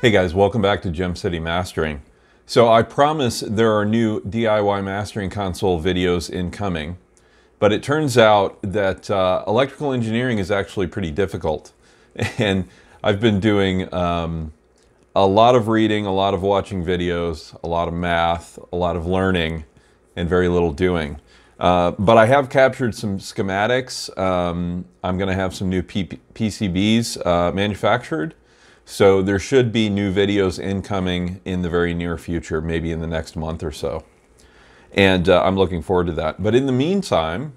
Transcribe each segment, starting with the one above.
Hey guys, welcome back to Gem City Mastering. So I promise there are new DIY Mastering Console videos incoming, but it turns out that uh, electrical engineering is actually pretty difficult. And I've been doing um, a lot of reading, a lot of watching videos, a lot of math, a lot of learning, and very little doing. Uh, but I have captured some schematics. Um, I'm going to have some new P PCBs uh, manufactured. So there should be new videos incoming in the very near future, maybe in the next month or so. And uh, I'm looking forward to that. But in the meantime,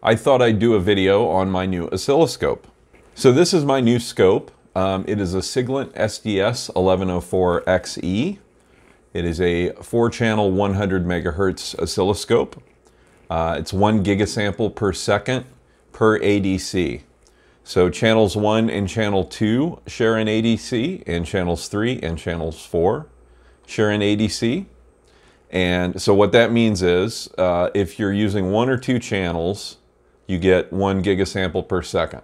I thought I'd do a video on my new oscilloscope. So this is my new scope. Um, it is a Siglent SDS 1104XE. It is a four channel 100 megahertz oscilloscope. Uh, it's one gigasample per second per ADC. So channels 1 and channel 2 share an ADC, and channels 3 and channels 4 share an ADC. And so what that means is uh, if you're using one or two channels, you get one gigasample per second.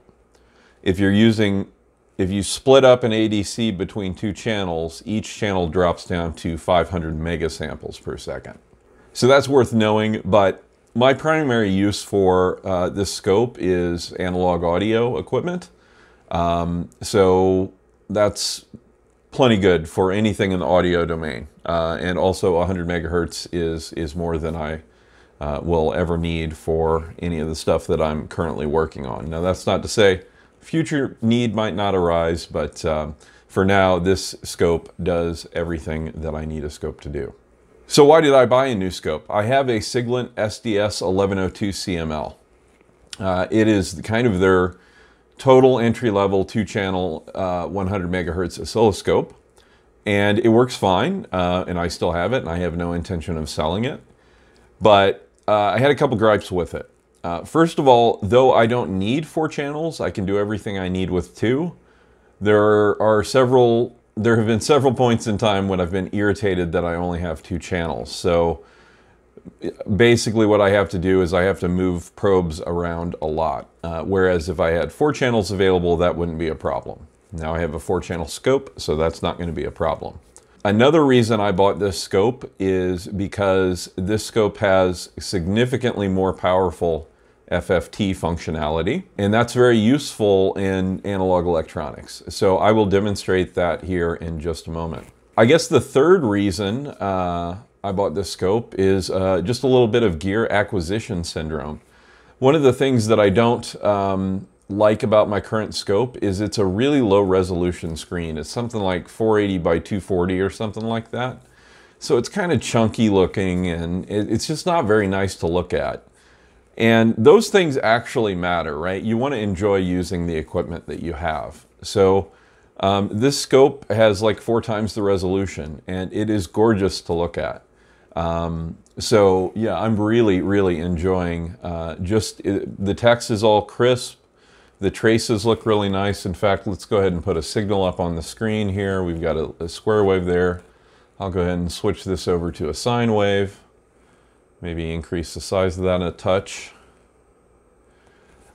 If you're using, if you split up an ADC between two channels, each channel drops down to 500 megasamples per second. So that's worth knowing, but my primary use for uh, this scope is analog audio equipment. Um, so that's plenty good for anything in the audio domain. Uh, and also 100 megahertz is, is more than I uh, will ever need for any of the stuff that I'm currently working on. Now that's not to say future need might not arise, but um, for now this scope does everything that I need a scope to do. So why did I buy a new scope? I have a Siglent SDS 1102 CML. Uh, it is kind of their total entry-level two-channel uh, 100 megahertz oscilloscope, and it works fine, uh, and I still have it, and I have no intention of selling it. But uh, I had a couple gripes with it. Uh, first of all, though I don't need four channels, I can do everything I need with two. There are several there have been several points in time when I've been irritated that I only have two channels. So basically what I have to do is I have to move probes around a lot. Uh, whereas if I had four channels available, that wouldn't be a problem. Now I have a four channel scope, so that's not going to be a problem. Another reason I bought this scope is because this scope has significantly more powerful FFT functionality, and that's very useful in analog electronics. So I will demonstrate that here in just a moment. I guess the third reason uh, I bought this scope is uh, just a little bit of gear acquisition syndrome. One of the things that I don't um, like about my current scope is it's a really low resolution screen. It's something like 480 by 240 or something like that. So it's kind of chunky looking and it's just not very nice to look at. And those things actually matter, right? You want to enjoy using the equipment that you have. So um, this scope has like four times the resolution and it is gorgeous to look at. Um, so yeah, I'm really, really enjoying uh, just, it, the text is all crisp. The traces look really nice. In fact, let's go ahead and put a signal up on the screen here. We've got a, a square wave there. I'll go ahead and switch this over to a sine wave. Maybe increase the size of that a touch.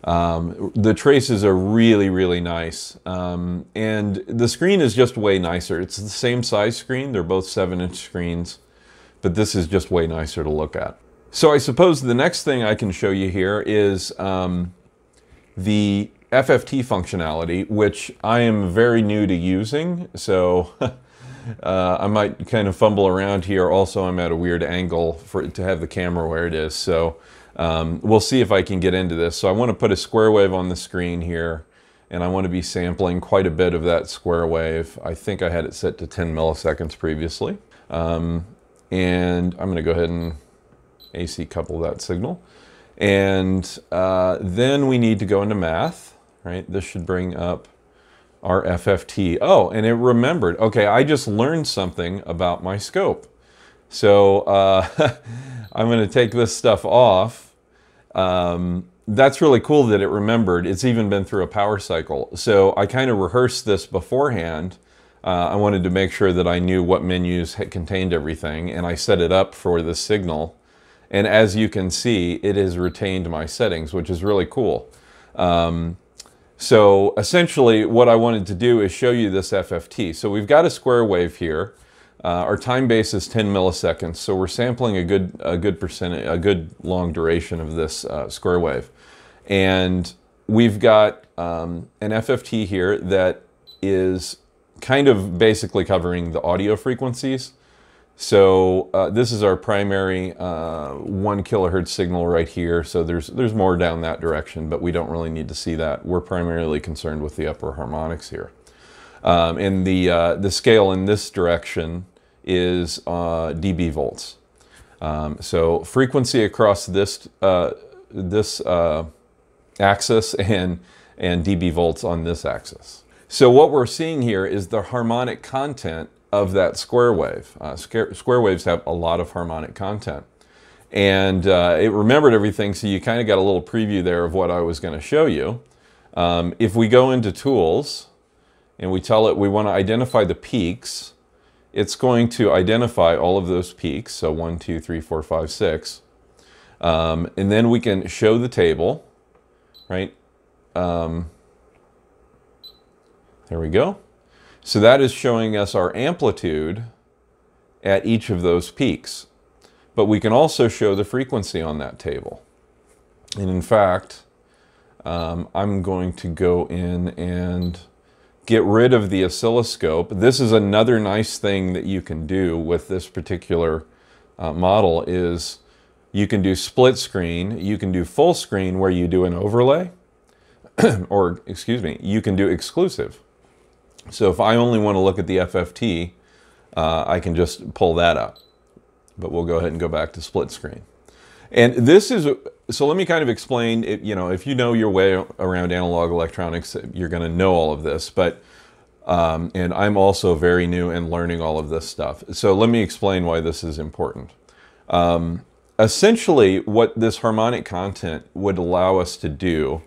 Um, the traces are really, really nice. Um, and the screen is just way nicer. It's the same size screen. They're both 7-inch screens. But this is just way nicer to look at. So I suppose the next thing I can show you here is um, the FFT functionality, which I am very new to using. So Uh, I might kind of fumble around here. Also, I'm at a weird angle for to have the camera where it is. So um, we'll see if I can get into this. So I want to put a square wave on the screen here and I want to be sampling quite a bit of that square wave. I think I had it set to 10 milliseconds previously. Um, and I'm going to go ahead and AC couple that signal. And uh, then we need to go into math, right? This should bring up our FFT. Oh, and it remembered. Okay, I just learned something about my scope. So uh, I'm going to take this stuff off. Um, that's really cool that it remembered. It's even been through a power cycle. So I kind of rehearsed this beforehand. Uh, I wanted to make sure that I knew what menus had contained everything, and I set it up for the signal. And as you can see, it has retained my settings, which is really cool. Um, So essentially what I wanted to do is show you this FFT. So we've got a square wave here. Uh, our time base is 10 milliseconds, so we're sampling a good, a good percentage, a good long duration of this uh, square wave. And we've got um, an FFT here that is kind of basically covering the audio frequencies. So uh, this is our primary uh, one kilohertz signal right here. So there's there's more down that direction, but we don't really need to see that. We're primarily concerned with the upper harmonics here. Um, and the uh, the scale in this direction is uh, dB volts. Um, so frequency across this uh, this uh, axis and and dB volts on this axis. So what we're seeing here is the harmonic content of that square wave. Uh, square waves have a lot of harmonic content. And uh, it remembered everything, so you kind of got a little preview there of what I was going to show you. Um, if we go into Tools, and we tell it we want to identify the peaks, it's going to identify all of those peaks, so one, two, three, four, five, six. Um, and then we can show the table, right? Um, there we go. So that is showing us our amplitude at each of those peaks. But we can also show the frequency on that table. And in fact, um, I'm going to go in and get rid of the oscilloscope. This is another nice thing that you can do with this particular uh, model is you can do split screen, you can do full screen where you do an overlay, or excuse me, you can do exclusive. So if I only want to look at the FFT, uh, I can just pull that up. But we'll go ahead and go back to split screen. And this is, so let me kind of explain, it, you know, if you know your way around analog electronics, you're going to know all of this. But, um, and I'm also very new and learning all of this stuff. So let me explain why this is important. Um, essentially, what this harmonic content would allow us to do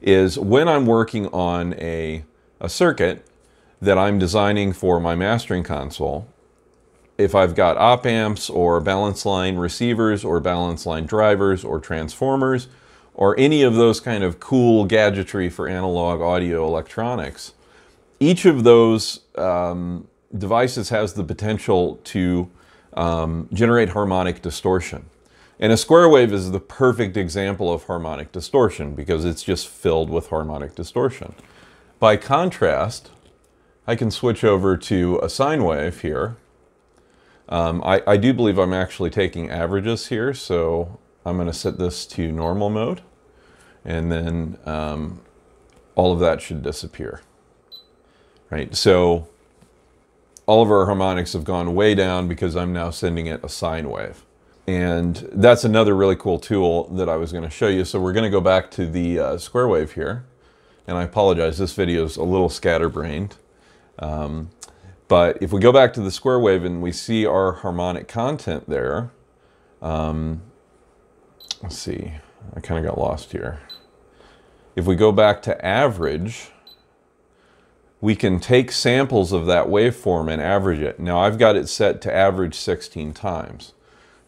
is when I'm working on a, a circuit, that I'm designing for my mastering console, if I've got op amps or balance line receivers or balance line drivers or transformers or any of those kind of cool gadgetry for analog audio electronics, each of those um, devices has the potential to um, generate harmonic distortion. And a square wave is the perfect example of harmonic distortion because it's just filled with harmonic distortion. By contrast, I can switch over to a sine wave here. Um, I, I do believe I'm actually taking averages here, so I'm going to set this to normal mode, and then um, all of that should disappear. Right, so all of our harmonics have gone way down because I'm now sending it a sine wave. And that's another really cool tool that I was going to show you. So we're going to go back to the uh, square wave here. And I apologize, this video is a little scatterbrained. Um, but if we go back to the square wave and we see our harmonic content there, um, let's see, I kind of got lost here. If we go back to average, we can take samples of that waveform and average it. Now I've got it set to average 16 times.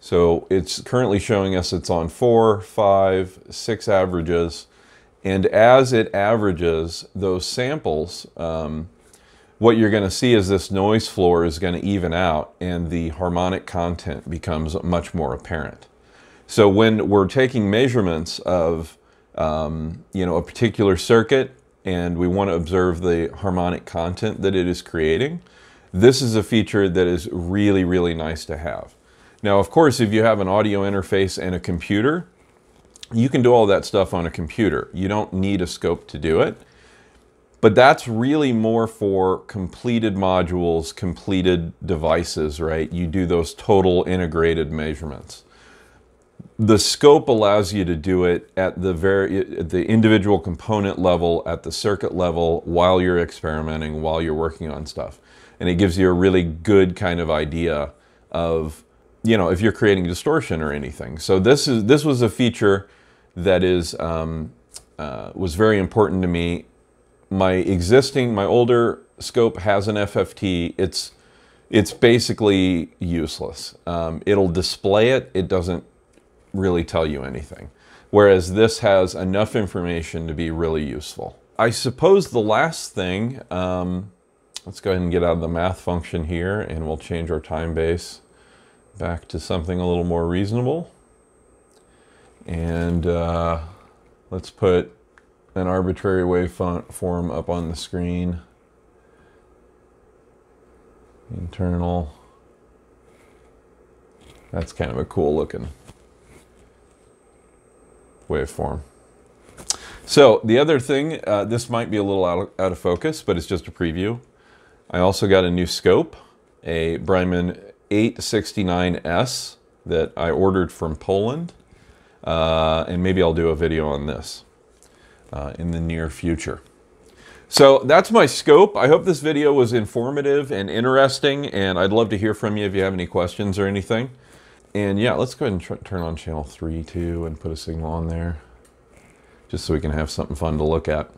So it's currently showing us it's on four, five, six averages. And as it averages those samples, um, what you're going to see is this noise floor is going to even out and the harmonic content becomes much more apparent. So when we're taking measurements of um, you know, a particular circuit and we want to observe the harmonic content that it is creating, this is a feature that is really, really nice to have. Now, of course, if you have an audio interface and a computer, you can do all that stuff on a computer. You don't need a scope to do it. But that's really more for completed modules, completed devices, right? You do those total integrated measurements. The scope allows you to do it at the very at the individual component level, at the circuit level, while you're experimenting, while you're working on stuff. And it gives you a really good kind of idea of, you know, if you're creating distortion or anything. So this is this was a feature that is um, uh, was very important to me my existing, my older scope has an FFT. It's it's basically useless. Um, it'll display it. It doesn't really tell you anything. Whereas this has enough information to be really useful. I suppose the last thing, um, let's go ahead and get out of the math function here and we'll change our time base back to something a little more reasonable. And uh, let's put an arbitrary waveform up on the screen. Internal. That's kind of a cool looking waveform. So the other thing, uh, this might be a little out of, out of focus, but it's just a preview. I also got a new scope, a Brymen 869S that I ordered from Poland. Uh, and maybe I'll do a video on this uh, in the near future. So that's my scope. I hope this video was informative and interesting, and I'd love to hear from you if you have any questions or anything. And yeah, let's go ahead and turn on channel 3 too and put a signal on there, just so we can have something fun to look at.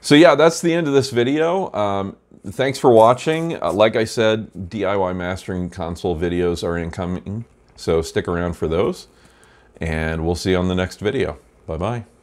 So yeah, that's the end of this video. Um, thanks for watching. Uh, like I said, DIY mastering console videos are incoming, so stick around for those. And we'll see you on the next video. Bye-bye.